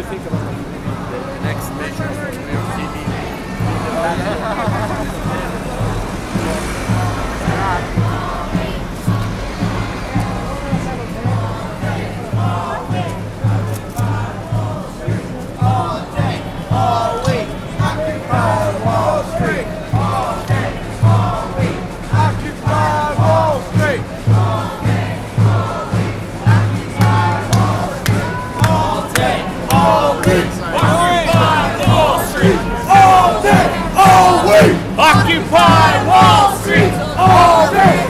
you think about the, the next measure for New TV? All day, all week, occupy. Occupy Wall Street all day!